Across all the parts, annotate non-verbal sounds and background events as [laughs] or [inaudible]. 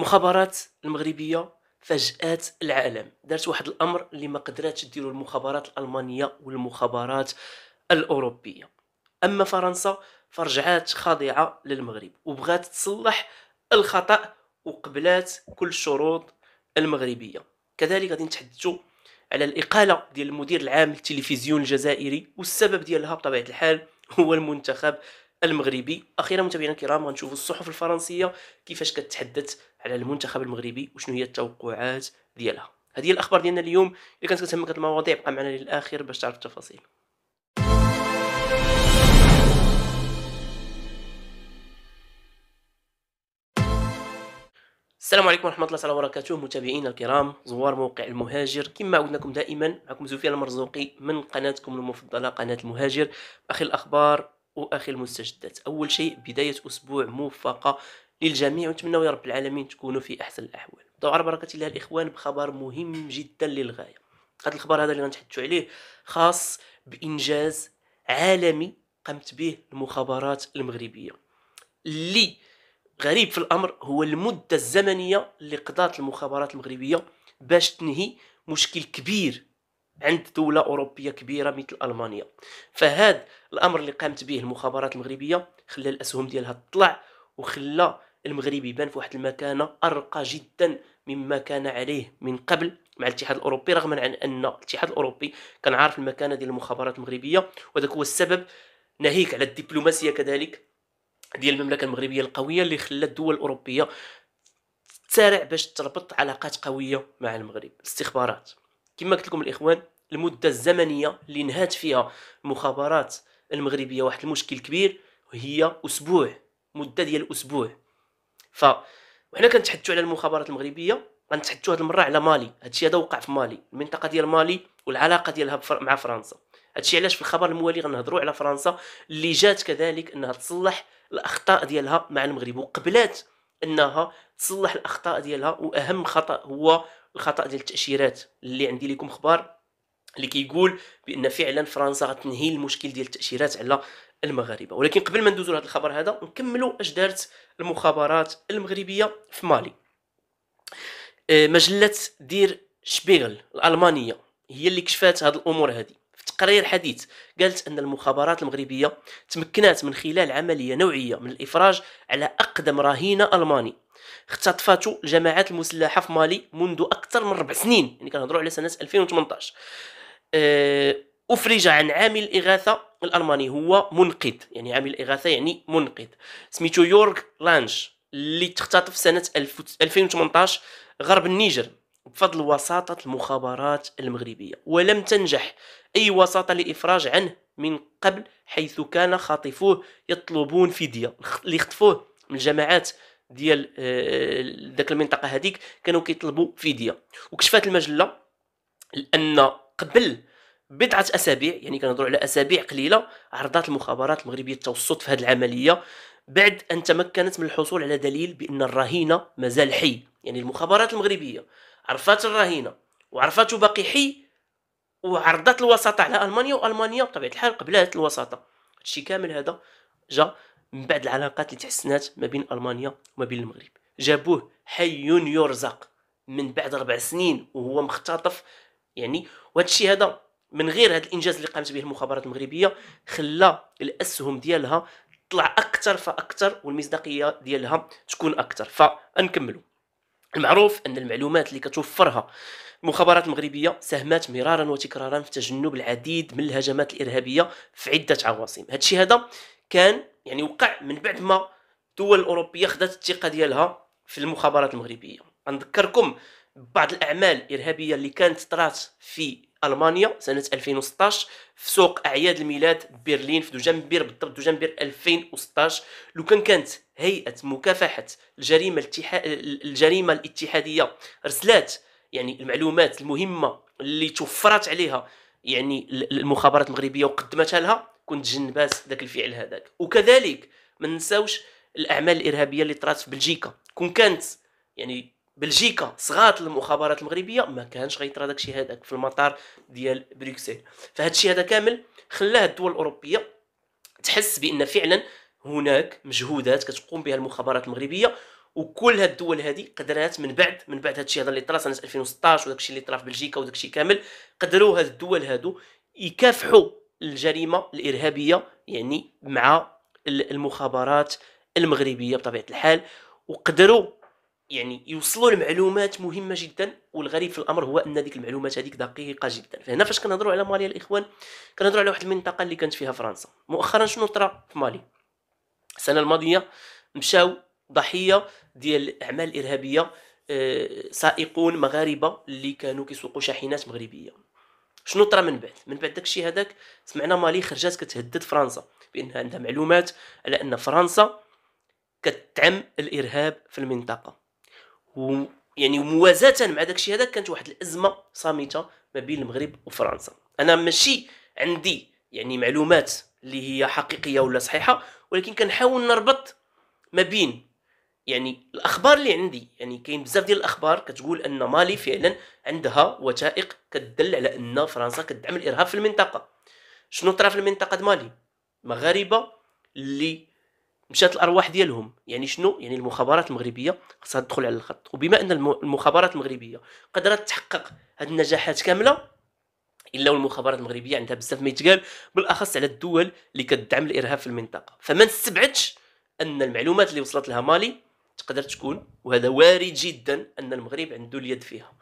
المخابرات المغربية فجأت العالم. دارت واحد الأمر اللي ما قدراتش ديرو المخابرات الألمانية والمخابرات الأوروبية. أما فرنسا فرجعات خاضعة للمغرب وبغات تصلح الخطأ وقبلات كل الشروط المغربية. كذلك غادي نتحدثوا على الإقالة ديال المدير العام للتلفزيون الجزائري والسبب ديالها بطبيعة الحال هو المنتخب المغربي. أخيرا متابعينا الكرام غنشوفوا الصحف الفرنسية كيفاش كتحدث على المنتخب المغربي وشنو هي التوقعات ديالها. هذه هي الأخبار ديالنا اليوم. إلا كانت كتهمك هذه المواضيع بقى معنا للآخر باش تعرف التفاصيل. السلام عليكم ورحمة الله تعالى وبركاته متابعينا الكرام. زوار موقع المهاجر. كما عودناكم دائما معكم زوفيان المرزوقي من قناتكم المفضلة قناة المهاجر. أخي الأخبار واخي المستجدات. أول شيء بداية أسبوع موفقة للجميع ونتمنى يا رب العالمين تكونوا في أحسن الأحوال. نبداو على بركة الله الإخوان بخبر مهم جدا للغاية. هذا الخبر هذا اللي غنتحدثوا عليه خاص بإنجاز عالمي قامت به المخابرات المغربية. اللي غريب في الأمر هو المدة الزمنية اللي قضات المخابرات المغربية باش تنهي مشكل كبير عند دولة أوروبية كبيرة مثل ألمانيا. فهذا الأمر اللي قامت به المخابرات المغربية خلى الأسهم ديالها تطلع وخلى المغرب يبان في واحد المكانة أرقى جدا مما كان عليه من قبل مع الاتحاد الأوروبي رغم عن أن الاتحاد الأوروبي كان عارف المكانة ديال المخابرات المغربية وذاك هو السبب ناهيك على الدبلوماسية كذلك ديال المملكة المغربية القوية اللي خلات الدول الأوروبية تسارع باش تربط علاقات قوية مع المغرب. الاستخبارات كما قلت لكم الإخوان المدة الزمنية اللي نهات فيها المخابرات المغربية واحد المشكل كبير وهي أسبوع مدة ديال أسبوع. ف وحنا كنتحدثوا على المخابرات المغربية غنتحدثوا هذه المرة على مالي. هادشي هذا وقع في مالي المنطقة ديال مالي والعلاقة ديالها مع فرنسا. هادشي علاش في الخبر الموالي غنهضروا على فرنسا اللي جات كذلك إنها تصلح الأخطاء ديالها مع المغرب. وقبلات إنها تصلح الأخطاء ديالها وأهم خطأ هو الخطأ ديال التأشيرات اللي عندي لكم خبر اللي كيقول بأن فعلا فرنسا غتنهي المشكل ديال التأشيرات على المغاربة. ولكن قبل ما ندوزو لهذا الخبر هذا نكملوا أش دارت المخابرات المغربية في مالي. آه، مجلة دير شبيغل الألمانية هي اللي كشفات هذه الأمور هذه تقرير حديث قالت أن المخابرات المغربية تمكنت من خلال عملية نوعية من الإفراج على أقدم رهينة ألماني. اختطفته الجماعات المسلحة في مالي منذ أكثر من ربع سنين يعني كنهضروا على سنة 2018 أه أفرج عن عامل الإغاثة الألماني هو منقذ. يعني عامل الإغاثة يعني منقذ. سميتو يورغ لانش اللي تختطف سنة 2018 غرب النيجر. بفضل وساطة المخابرات المغربية ولم تنجح أي وساطة لإفراج عنه من قبل حيث كان خاطفوه يطلبون فدية اللي خطفوه من الجماعات ديال ذاك آه، المنطقة هذيك كانوا كيطلبوا فدية. وكشفات المجلة أن قبل بضعة أسابيع يعني كنهضروا على أسابيع قليلة عرضات المخابرات المغربية التوسط في هذه العملية بعد أن تمكنت من الحصول على دليل بأن الرهينة مازال حي يعني المخابرات المغربية عرفات الرهينة وعرفاتو باقي حي وعرضت الوساطة على ألمانيا وألمانيا بطبيعة الحال قبلت الوساطة. هادشي كامل هذا جا من بعد العلاقات اللي تحسنات ما بين ألمانيا وما بين المغرب. جابوه حي يرزق من بعد ربع سنين وهو مختطف. يعني وهذا الشيء هذا من غير هذا الإنجاز اللي قامت به المخابرات المغربية خلى الأسهم ديالها تطلع أكثر فأكثر والمصداقية ديالها تكون أكثر. فنكملوا المعروف أن المعلومات اللي كتوفرها المخابرات المغربيه ساهمت مرارا وتكرارا في تجنب العديد من الهجمات الإرهابية في عدة عواصم. هذا الشيء هذا كان يعني وقع من بعد ما الدول الأوروبية خدات الثقة ديالها في المخابرات المغربية. نذكركم بعض الأعمال الارهابيه اللي كانت طرات في ألمانيا سنة 2016 في سوق أعياد الميلاد برلين في دجنبر بالضبط دجنبر 2016 لو كان كانت هيئة مكافحة الجريمة الاتحاد الجريمة الاتحادية رسلات يعني المعلومات المهمة اللي توفرت عليها يعني المخابرات المغربية وقدمتها لها كنت تجنبات ذاك الفعل هذاك. وكذلك ما نساوش الأعمال الإرهابية اللي طرات في بلجيكا. كون كانت يعني بلجيكا صغات المخابرات المغربية ما كانش غيطرى داك الشيء هذاك في المطار ديال بروكسل. فهاد الشيء هذا كامل خلاه الدول الأوروبية تحس بأن فعلا هناك مجهودات كتقوم بها المخابرات المغربية وكل هاد الدول هذه قدرات من بعد من بعد هاد الشيء هذا اللي طرا سنة 2016 وداك الشيء اللي طرا في بلجيكا وداك الشيء كامل قدروا هاد الدول هادو يكافحوا الجريمة الإرهابية يعني مع المخابرات المغربية بطبيعة الحال وقدروا يعني يوصلوا لمعلومات مهمة جدا والغريب في الأمر هو أن ديك المعلومات هذيك دقيقة جدا. فهنا فاش كنهضروا على مالي الإخوان كنهضروا على واحد المنطقة اللي كانت فيها فرنسا. مؤخرا شنو طرا في مالي؟ السنة الماضية مشاو ضحية ديال أعمال إرهابية آه، سائقون مغاربة اللي كانوا كيسوقوا شاحنات مغربية. شنو طرا من بعد؟ من بعد داكشي هذاك سمعنا مالي خرجات كتهدد فرنسا بان عندها معلومات على أن فرنسا كتعم الإرهاب في المنطقة. و يعني موازاة مع داكشي هذا كانت واحد الأزمة صامتة ما بين المغرب وفرنسا. أنا ماشي عندي يعني معلومات اللي هي حقيقية ولا صحيحة ولكن كنحاول نربط ما بين يعني الأخبار اللي عندي. يعني كاين بزاف ديال الأخبار كتقول أن مالي فعلا عندها وثائق كتدل على أن فرنسا كتدعم الإرهاب في المنطقة. شنو طرا في المنطقة مالي؟ مغاربة اللي مشات الأرواح ديالهم. يعني شنو؟ يعني المخابرات المغربية خصها تدخل على الخط. وبما أن المخابرات المغربية قدرت تحقق هذه النجاحات كاملة إلا والمخابرات المغربية عندها بزاف ما يتقال بالأخص على الدول اللي كتدعم الإرهاب في المنطقة. فما نستبعدش أن المعلومات اللي وصلت لها مالي تقدر تكون وهذا وارد جدا أن المغرب عنده اليد فيها.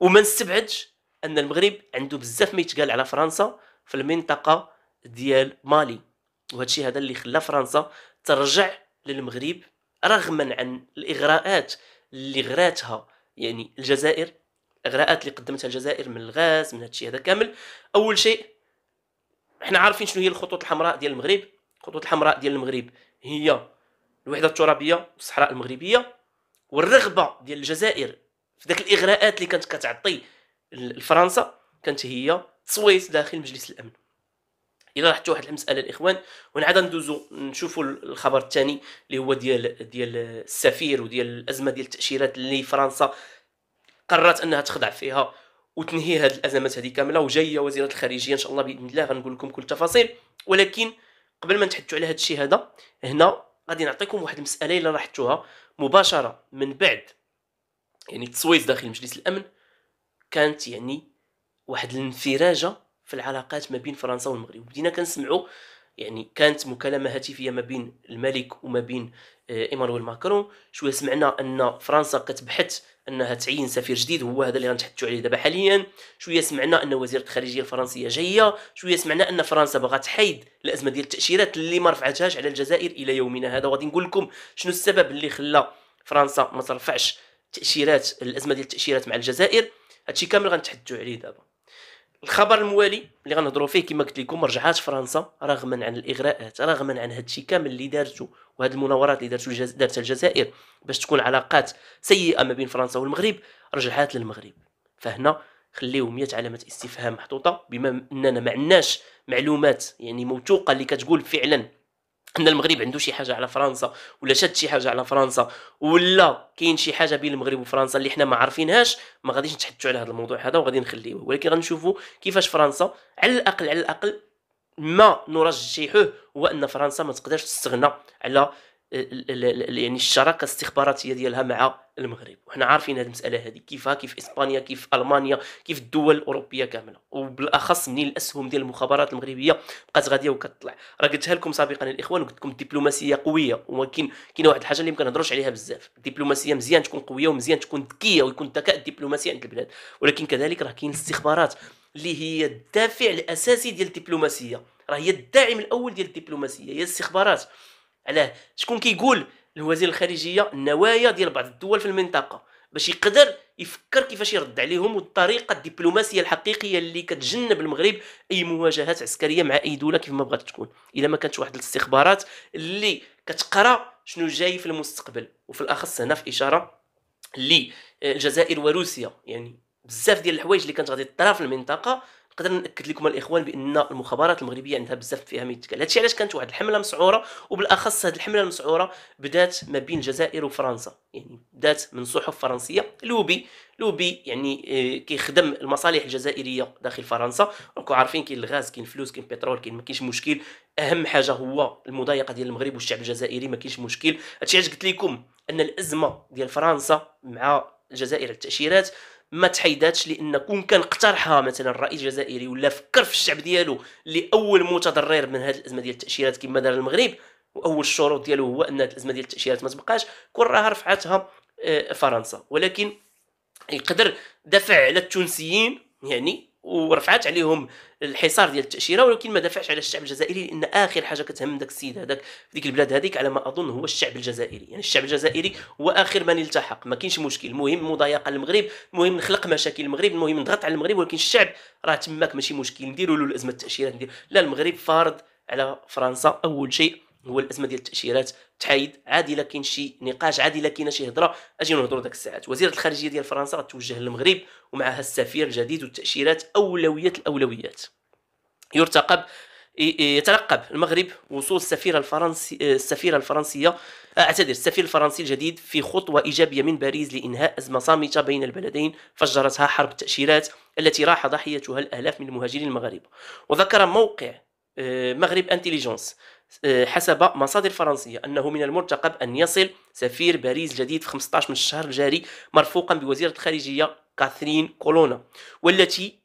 وما نستبعدش أن المغرب عنده بزاف ما يتقال على فرنسا في المنطقة ديال مالي. وهذا الشيء هذا اللي خلى فرنسا ترجع للمغرب رغما عن الإغراءات اللي غراتها يعني الجزائر الإغراءات اللي قدمتها الجزائر من الغاز من هذا الشيء هذا كامل. أول شيء إحنا عارفين شنو هي الخطوط الحمراء ديال المغرب. الخطوط الحمراء ديال المغرب هي الوحدة الترابية والصحراء المغربية والرغبة ديال الجزائر في ذاك الإغراءات اللي كانت كتعطي لفرنسا كانت هي تصويت داخل مجلس الأمن. إلى لاحظتوا واحد المسألة الإخوان ونعاد ندوزو نشوفوا الخبر الثاني اللي هو ديال ديال السفير وديال الأزمة ديال التأشيرات اللي فرنسا قررت أنها تخضع فيها وتنهي هذه الأزمات هذه كاملة وجاية وزيرة الخارجية إن شاء الله بإذن الله غنقول لكم كل التفاصيل ولكن قبل ما نتحدثوا على هذا الشيء هذا هنا غادي نعطيكم واحد المسألة إلا لاحظتوها مباشرة من بعد. يعني التصويت داخل مجلس الأمن كانت يعني واحد الانفراجه في العلاقات ما بين فرنسا والمغرب. بدينا كنسمعوا يعني كانت مكالمة هاتفية ما بين الملك وما بين آه، إيمانويل ماكرون. شوية سمعنا أن فرنسا كتبحث أنها تعين سفير جديد هو هذا اللي غنتحدثوا عليه دابا حاليا. شوية سمعنا أن وزيره الخارجيه الفرنسية جاية. شوية سمعنا أن فرنسا باغا تحيد الازمه ديال التأشيرات اللي ما رفعتهاش على الجزائر إلى يومنا هذا. وغادي نقول لكم شنو السبب اللي خلى فرنسا ما ترفعش تأشيرات الأزمة ديال التأشيرات مع الجزائر؟ هادشي كامل غنتحدثوا عليه دابا. الخبر الموالي اللي غنهضروا فيه كما قلت لكم رجعات فرنسا رغما عن الإغراءات رغما عن هادشي كامل اللي دارته وهاد المناورات اللي دارتو دارتها الجزائر باش تكون علاقات سيئة ما بين فرنسا والمغرب رجعات للمغرب. فهنا خليو 100 علامه استفهام محطوطة بما أننا ما عندناش معلومات يعني موثوقة اللي كتقول فعلا إن المغرب عنده شي حاجة على فرنسا ولا شاد شي حاجة على فرنسا ولا كاين شي حاجة بين المغرب وفرنسا اللي حنا ما عارفينهاش ما غاديش نتحدثوا على هذا الموضوع هذا وغادي نخليه ولكن غنشوفوا كيفاش فرنسا على الأقل على الأقل ما نرجحه هو أن فرنسا ما تقدرش تستغنى على يعني الشراكة الاستخباراتية ديالها مع المغرب. وحنا عارفين هذه المسألة هذه كيفها كيف إسبانيا كيف ألمانيا كيف الدول الأوروبية كاملة. وبالأخص منين الأسهم ديال المخابرات المغربية بقات غادية وكتطلع. راه قلتها لكم سابقا الإخوان وقلت لكم الدبلوماسية قوية. ولكن كاينة واحد الحاجة اللي ما كنهضروش عليها بزاف. الدبلوماسية مزيان تكون قوية ومزيان تكون ذكية ويكون الذكاء الدبلوماسي عند البلاد. ولكن كذلك راه كاين الاستخبارات اللي هي الدافع الأساسي ديال الدبلوماسية. راه هي الداعم الأول ديال الدبلوماسية. هي الاستخبارات علاه. شكون كيقول الوزير الخارجية النوايا ديال بعض الدول في المنطقة باش يقدر يفكر كيفاش يرد عليهم والطريقة الدبلوماسية الحقيقية اللي كتجنب المغرب أي مواجهات عسكرية مع أي دولة كيف ما بغات تكون. إلا ما كانتش واحد الاستخبارات اللي كتقرأ شنو جاي في المستقبل. وفي الأخص هنا في إشارة للجزائر وروسيا. يعني بزاف ديال الحوايج اللي كانت غادي في المنطقة نقدر نأكد لكم الإخوان بأن المخابرات المغربية عندها بزاف فيها ما يتقال. هادشي علاش كانت واحد الحملة مسعورة وبالأخص هذه الحملة المسعورة بدات ما بين الجزائر وفرنسا. يعني بدات من صحف فرنسية لوبي لوبي يعني آه، كيخدم المصالح الجزائرية داخل فرنسا. راكم عارفين كاين الغاز كاين الفلوس كاين البترول كاين ما كاينش مشكل. أهم حاجة هو المضايقة ديال المغرب والشعب الجزائري ما كاينش مشكل. هادشي علاش قلت لكم أن الأزمة ديال فرنسا مع الجزائر التأشيرات ما تحيداتش لأن كون كان اقترحها مثلا الرئيس الجزائري ولا فكر في الشعب ديالو اللي اول متضرر من هذه الأزمة ديال التأشيرات كما دار المغرب وأول الشروط ديالو هو أن الأزمة ديال التأشيرات ما تبقاش كون راها رفعتها آه، فرنسا. ولكن يقدر دفع على التونسيين يعني ورفعت عليهم الحصار ديال التأشيرة ولكن ما دافعش على الشعب الجزائري لأن آخر حاجة كتهم داك السيد هذاك في ديك البلاد هذيك على ما أظن هو الشعب الجزائري. يعني الشعب الجزائري هو آخر من التحق ما كاينش مشكل. المهم مضايقة المغرب المهم نخلق مشاكل المغرب المهم نضغط على المغرب ولكن الشعب راه تماك ماشي مشكل. نديروا له الأزمة التأشيرة ندير لا المغرب فارض على فرنسا أول شيء. هو الأزمة ديال التأشيرات تحايد. عادي إلا كاين شي نقاش عادي إلا كاينة شي هضرة أجي نهضروا داك الساعات. وزيرة الخارجية ديال فرنسا غتوجه للمغرب ومعها السفير الجديد والتأشيرات اولويات الأولويات. يرتقب يترقب المغرب وصول السفيره الفرنسي السفيرة الفرنسية أعتذر السفير الفرنسي الجديد في خطوة إيجابية من باريس لإنهاء أزمة صامتة بين البلدين فجرتها حرب التأشيرات التي راح ضحيتها الآلاف من المهاجرين المغاربه وذكر موقع آه، Maghreb Intelligence آه، حسب مصادر فرنسية أنه من المرتقب أن يصل سفير باريس جديد في 15 من الشهر الجاري مرفوقا بوزيرة الخارجية كاثرين كولونا والتي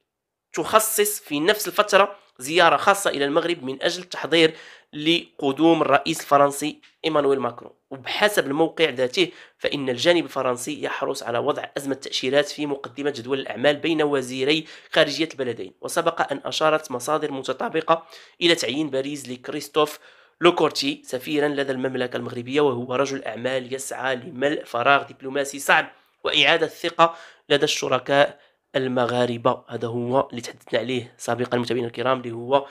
تخصص في نفس الفترة زيارة خاصة إلى المغرب من أجل التحضير لقدوم الرئيس الفرنسي إيمانويل ماكرون. وبحسب الموقع ذاته فإن الجانب الفرنسي يحرص على وضع أزمة تأشيرات في مقدمة جدول الأعمال بين وزيري خارجية البلدين. وسبق أن أشارت مصادر متطابقة إلى تعيين باريس لكريستوف لوكورتي سفيرا لدى المملكة المغربية وهو رجل أعمال يسعى لملء فراغ دبلوماسي صعب وإعادة الثقة لدى الشركاء المغاربة. هذا هو اللي تحدثنا عليه سابقا المتابعين الكرام اللي هو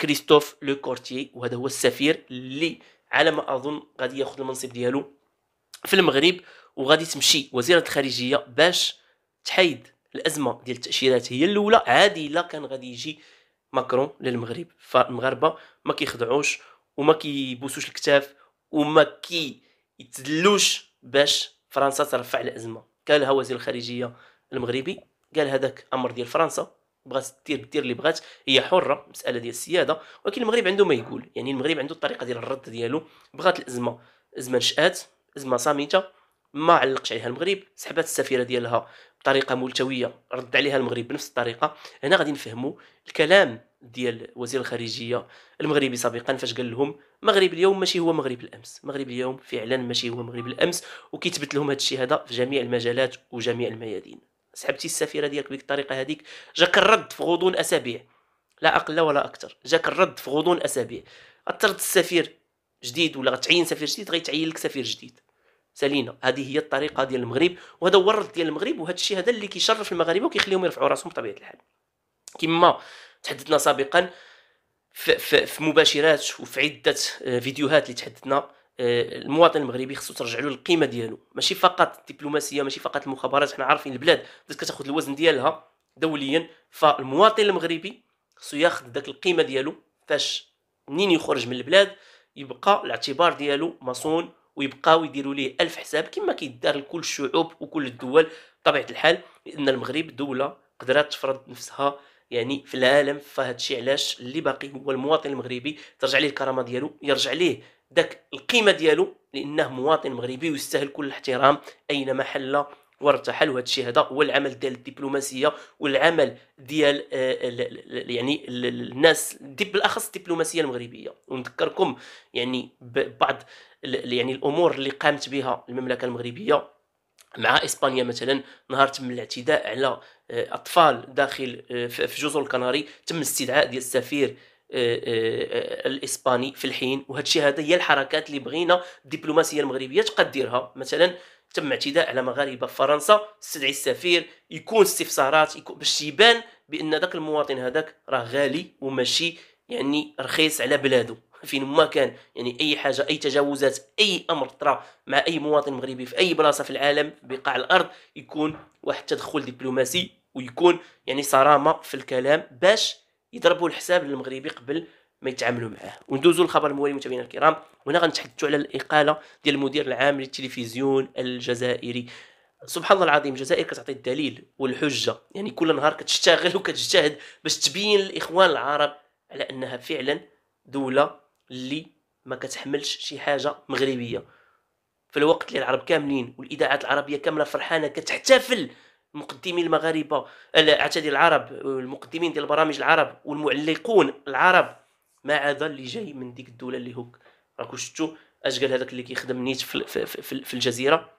كريستوف لوكورتي وهذا هو السفير اللي على ما أظن غادي ياخذ المنصب ديالو في المغرب وغادي تمشي وزيرة الخارجية باش تحيد الأزمة ديال التأشيرات. هي الأولى عاد إلا كان غادي يجي ماكرون للمغرب. فالمغاربة ما كيخضعوش وما كيبوسوش الكتاف وما كيتذلوش باش فرنسا ترفع الأزمة. قالها وزير الخارجية المغربي قال هذاك أمر ديال فرنسا بغات دير دير اللي بغات هي حرة مسألة ديال السيادة. ولكن المغرب عنده ما يقول. يعني المغرب عنده الطريقة ديال الرد ديالو. بغات الأزمة. أزمة نشأت أزمة صامتة ما علقش عليها المغرب. سحبات السفيرة ديالها بطريقة ملتوية رد عليها المغرب بنفس الطريقة. هنا غادي نفهموا الكلام ديال وزير الخارجية المغربي سابقا فاش قال لهم مغرب اليوم ماشي هو مغرب الأمس. مغرب اليوم فعلا ماشي هو مغرب الأمس وكيثبت لهم هذا الشيء هذا في جميع المجالات وجميع الميادين. سحبتي السفيرة ديالك بديك الطريقة هذيك جاك الرد في غضون أسابيع. لا أقل ولا أكثر. جاك الرد في غضون أسابيع. غترد السفير جديد ولا غتعين سفير جديد غيتعين لك سفير جديد. سالينا هذه هي الطريقة ديال المغرب وهذا هو الرد ديال المغرب وهذا الشيء هذا اللي كيشرف المغاربة وكيخليهم يرفعوا راسهم بطبيعة الحال. كما تحدثنا سابقا في, في, مباشرات وفي عدة آه، فيديوهات اللي تحدثنا آه، المواطن المغربي خصو ترجع له القيمة ديالو. ماشي فقط الدبلوماسية ماشي فقط المخابرات حنا عارفين البلاد بدات كتاخذ الوزن ديالها دوليا فالمواطن المغربي خصو ياخذ داك القيمة ديالو فاش منين يخرج من البلاد يبقى الاعتبار ديالو مصون ويبقاو يديروا ليه ألف حساب كما كيدار لكل الشعوب وكل الدول بطبيعة الحال لأن المغرب دولة قدرت تفرض نفسها يعني في العالم فهاد الشيء علاش اللي باقي هو المواطن المغربي ترجع ليه الكرامة ديالو يرجع ليه داك القيمة ديالو لأنه مواطن مغربي ويستاهل كل الاحترام أينما حل وارتحل. وهذا الشيء هذا هو العمل ديال الدبلوماسية والعمل ديال آه، يعني الناس بالأخص الدبلوماسية المغربية. ونذكركم يعني ببعض يعني الأمور اللي قامت بها المملكة المغربية مع إسبانيا مثلا نهار تم الاعتداء على آه، أطفال داخل آه، في جزر الكناري تم استدعاء ديال السفير الإسباني في الحين. وهذا الشيء هذا هي الحركات اللي بغينا الدبلوماسية المغربية تقدرها مثلا تم اعتداء على مغاربة في فرنسا استدعي السفير يكون استفسارات يكون باش يبان بأن ذاك المواطن هذاك راه غالي وماشي يعني رخيص على بلادو فين ما كان يعني أي حاجة أي تجاوزات أي أمر طرا مع أي مواطن مغربي في أي بلاصة في العالم بقاع الأرض يكون واحد التدخل دبلوماسي ويكون يعني صرامة في الكلام باش يضربوا الحساب للمغربي قبل ما يتعاملوا معاه. وندوزوا الخبر الموالي متابعينا الكرام. وهنا غنتحدثوا على الإقالة ديال المدير العام للتلفزيون الجزائري. سبحان الله العظيم الجزائر كتعطي الدليل والحجة. يعني كل نهار كتشتغل [laughs] وكتجتهد باش تبين للاخوان العرب على أنها فعلا دولة اللي ما كتحملش شي حاجة مغربية. في الوقت اللي العرب كاملين والإذاعات العربية كاملة فرحانة كتحتفل المقدمين المغاربة اعتذر العرب المقدمين ديال البرامج العرب والمعلقون العرب ما عدا اللي جاي من ديك الدولة اللي هوك. راكو شفتوا اش قال هذاك اللي كيخدم نيت في, في, في, في الجزيرة؟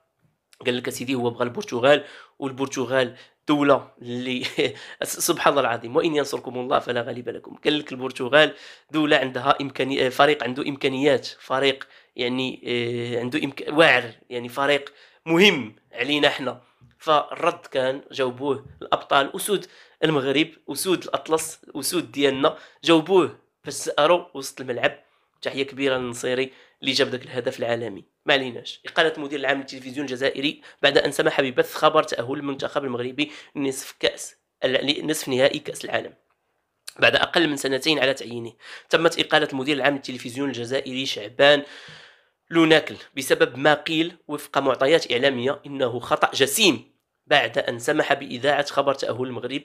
قال لك سيدي هو بغى البرتغال والبرتغال دولة اللي [laughs] سبحان الله العظيم وإن ينصركم الله فلا غالب لكم. قال لك البرتغال دولة عندها إمكاني فريق عنده إمكانيات فريق يعني آه، عنده إمك... واعر يعني فريق مهم علينا إحنا. فالرد كان جاوبوه الأبطال أسود المغرب أسود الأطلس أسود ديالنا جاوبوه باش ساروا وسط الملعب. تحية كبيرة للنصيري اللي جاب ذاك الهدف العالمي. ما عليناش إقالة المدير العام للتلفزيون الجزائري بعد أن سمح ببث خبر تأهل المنتخب المغربي لنصف كأس نصف نهائي كأس العالم. بعد أقل من سنتين على تعيينه تمت إقالة المدير العام للتلفزيون الجزائري شعبان لوناكل بسبب ما قيل وفق معطيات إعلامية إنه خطأ جسيم. بعد أن سمح بإذاعة خبر تأهل المغرب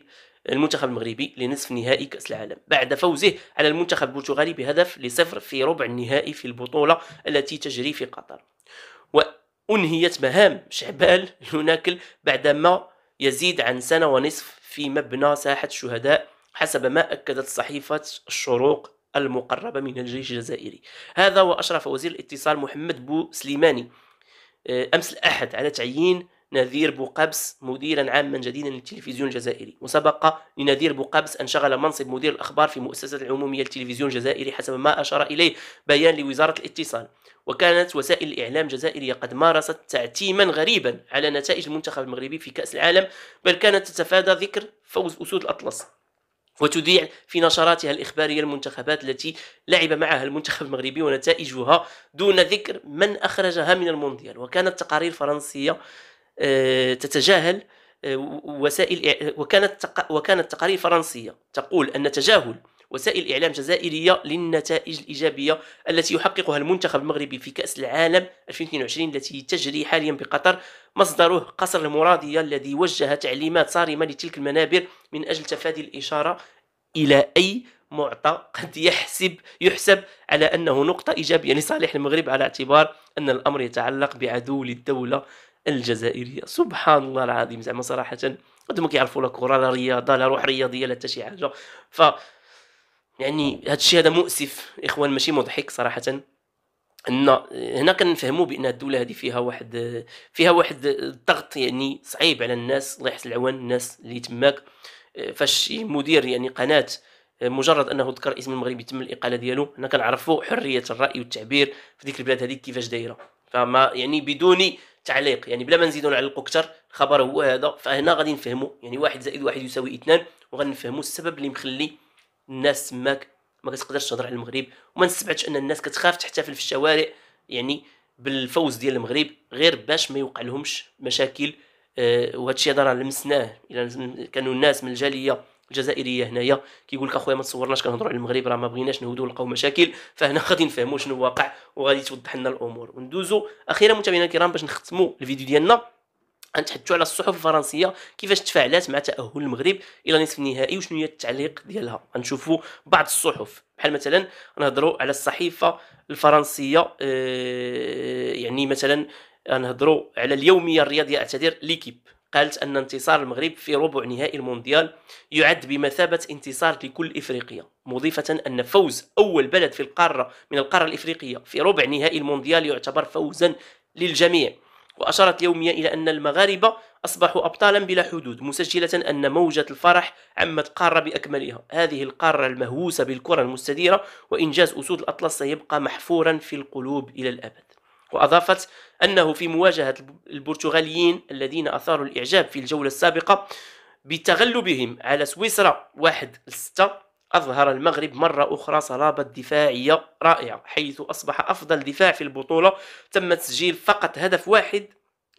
المنتخب المغربي لنصف نهائي كأس العالم. بعد فوزه على المنتخب البرتغالي بهدف لصفر في ربع النهائي في البطولة التي تجري في قطر. وأنهيت مهام شعبال لوناكل بعدما يزيد عن سنة ونصف في مبنى ساحة الشهداء حسب ما أكدت صحيفة الشروق المقربة من الجيش الجزائري. هذا وأشرف وزير الاتصال محمد بو سليماني. أمس الأحد على تعيين نذير بوقبس مديرا عاما جديدا للتلفزيون الجزائري. وسبق لنذير بوقبس أن شغل منصب مدير الأخبار في مؤسسة العمومية للتلفزيون الجزائري حسب ما أشار إليه بيان لوزارة الاتصال. وكانت وسائل الإعلام الجزائرية قد مارست تعتيما غريبا على نتائج المنتخب المغربي في كأس العالم بل كانت تتفادى ذكر فوز أسود الأطلس. وتذيع في نشراتها الإخبارية المنتخبات التي لعب معها المنتخب المغربي ونتائجها دون ذكر من أخرجها من المونديال. وكانت تقارير فرنسية تتجاهل آه، وسائل وكانت وكانت تقارير فرنسية تقول أن تجاهل وسائل الاعلام الجزائريه للنتائج الإيجابية التي يحققها المنتخب المغربي في كأس العالم 2022 التي تجري حاليا بقطر مصدره قصر المراديه الذي وجه تعليمات صارمة لتلك المنابر من أجل تفادي الإشارة إلى أي معطى قد يحسب يحسب على أنه نقطة إيجابية لصالح المغرب على اعتبار أن الأمر يتعلق بعدو للدولة الجزائرية. سبحان الله العظيم زعما صراحة قد ما كيعرفوا لا كره لا رياضة لا روح رياضية لا حتى شي حاجة. ف يعني هذا الشيء هذا مؤسف إخوان ماشي مضحك صراحة. إن هنا كنفهموا بأن الدولة هذه فيها واحد فيها واحد الضغط يعني صعيب على الناس الله يحسن العوان الناس اللي تماك. فاش مدير يعني قناة مجرد أنه ذكر اسم المغرب يتم الإقالة ديالو هنا كنعرفوا حرية الرأي والتعبير في ديك البلاد هذه كيفاش دايرة. فما يعني بدون تعليق يعني بلا ما نزيدو نعلقوا أكثر الخبر هو هذا فهنا غادي نفهموا يعني واحد زائد واحد يساوي اثنان وغادي نفهموا السبب اللي مخلي الناس تماك ما كتقدرش تهضر على المغرب. وما نستبعدش أن الناس كتخاف تحتفل في الشوارع يعني بالفوز ديال المغرب غير باش ما يوقع لهمش مشاكل. آه وهذا الشيء هذا راه لمسناه كانوا الناس من الجالية الجزائرية هنايا كيقول لك أخويا ما تصورناش كنهضروا على المغرب راه ما بغيناش نهودوا نلقاو مشاكل فهنا غادي نفهموا شنو واقع وغادي توضح لنا الأمور. وندوزو أخيرا متابعينا الكرام باش نختموا الفيديو ديالنا. غنتحدثوا على الصحف الفرنسية كيفاش تفاعلات مع تأهل المغرب إلى نصف النهائي وشنو هي التعليق ديالها. غنشوفوا بعض الصحف. بحال مثلا نهضروا على الصحيفة الفرنسية آه، يعني مثلا نهضروا على اليومية الرياضية أعتذر ليكيب. قالت أن انتصار المغرب في ربع نهائي المونديال يعد بمثابة انتصار لكل إفريقيا مضيفة أن فوز أول بلد في القارة من القارة الإفريقية في ربع نهائي المونديال يعتبر فوزا للجميع. وأشارت اليومية إلى أن المغاربة أصبحوا أبطالا بلا حدود مسجلة أن موجة الفرح عمت قارة بأكملها. هذه القارة المهووسة بالكرة المستديرة وإنجاز أسود الأطلس سيبقى محفورا في القلوب إلى الأبد. وأضافت أنه في مواجهة البرتغاليين الذين أثاروا الإعجاب في الجولة السابقة بتغلبهم على سويسرا واحد لستة. أظهر المغرب مرة أخرى صلابة دفاعية رائعة حيث أصبح أفضل دفاع في البطولة. تم تسجيل فقط هدف واحد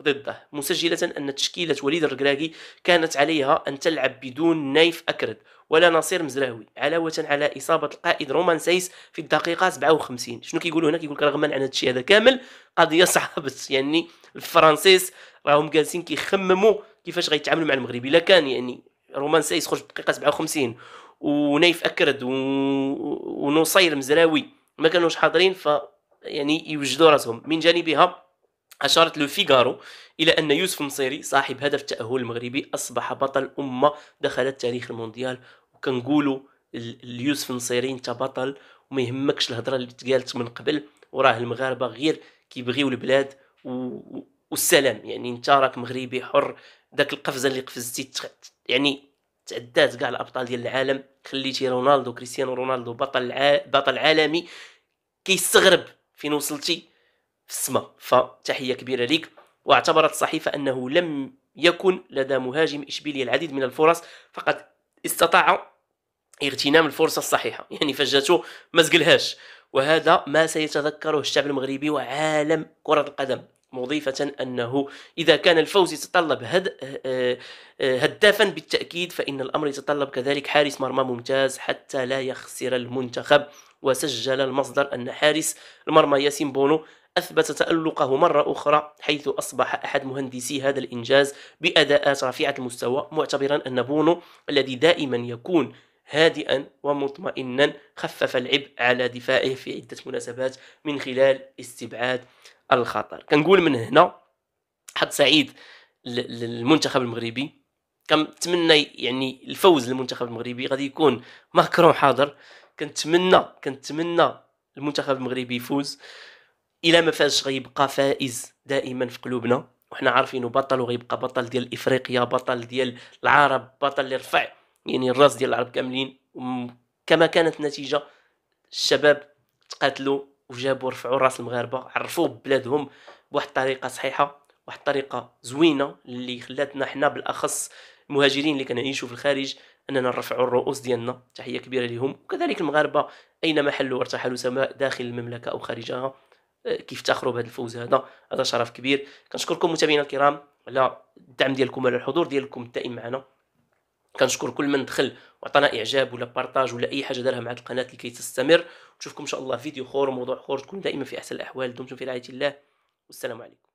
ضده. مسجلة أن تشكيلة وليد الركراكي كانت عليها أن تلعب بدون نايف أكرد ولا نصير مزراوي علاوة على إصابة القائد رومان سايس في الدقيقة 57 شنو كيقولوا هنا؟ كيقول لك رغما عن هذا الشيء هذا كامل قضية [laughs] صعبت يعني الفرنسيس راهم جالسين كيخمموا كيفاش غيتعاملوا مع المغرب. إلا كان يعني رومان سايس خرج الدقيقة 57 ونايف أكرد و... ونصير مزراوي ما كانوش حاضرين ف يعني يوجدوا راسهم. من جانبها أشارت لو فيغارو إلى أن يوسف النصيري صاحب هدف التأهل المغربي أصبح بطل أمة دخلت تاريخ المونديال وكنقولوا ليوسف النصيري أنت بطل وما يهمكش الهضرة اللي تقالت من قبل وراه المغاربة غير كيبغيو البلاد و... والسلام. يعني أنت راك مغربي حر داك القفزة اللي قفزتي يعني تعدات كاع الأبطال ديال العالم خليتي رونالدو كريستيانو رونالدو بطل ع... بطل عالمي كيستغرب فين وصلتي. في السماء فتحية كبيرة ليك. واعتبرت الصحيفه أنه لم يكن لدى مهاجم إشبيلية العديد من الفرص فقد استطاع اغتنام الفرصة الصحيحة. [laughs] يعني فجأته ما زقلهاش. وهذا ما سيتذكره الشعب المغربي وعالم كرة القدم مضيفة أنه إذا كان الفوز يتطلب هد... آه، هدافا بالتأكيد فإن الأمر يتطلب كذلك حارس مرمى ممتاز حتى لا يخسر المنتخب. وسجل المصدر أن حارس المرمى ياسين بونو أثبت تألقه مرة أخرى حيث أصبح أحد مهندسي هذا الإنجاز بأداءات رفيعة المستوى معتبرا أن بونو الذي دائما يكون هادئا ومطمئنا خفف العبء على دفاعه في عدة مناسبات من خلال استبعاد الخطر. كنقول من هنا حظ سعيد للمنتخب المغربي كنتمنى يعني الفوز للمنتخب المغربي غادي يكون ماكرون حاضر. كنتمنى كنتمنى المنتخب المغربي يفوز. إلى ما فازش غيبقى فائز دائما في قلوبنا وحنا عارفينه بطل وغيبقى بطل ديال إفريقيا بطل ديال العرب بطل اللي رفع يعني الراس ديال العرب كاملين. كما كانت النتيجة الشباب تقاتلوا وجابوا رفعوا راس المغاربة عرفوا بلادهم بواحد الطريقة صحيحة واحد الطريقة زوينة اللي خلاتنا حنا بالأخص المهاجرين اللي كنعيشوا في الخارج أننا نرفعوا الرؤوس ديالنا تحية كبيرة لهم وكذلك المغاربة أينما حلوا وارتحلوا سواء داخل المملكة أو خارجها كيف تاخروا بهذا الفوز هذا؟ هذا شرف كبير. كنشكركم متابعينا الكرام على الدعم ديالكم على الحضور ديالكم الدائم معنا. كنشكر كل من دخل وعطانا إعجاب ولا بارطاج ولا أي حاجة دارها مع القناة لكي تستمر. نشوفكم إن شاء الله فيديو اخر وموضوع اخر تكون دائما في أحسن الأحوال. دمتم في رعاية الله. والسلام عليكم.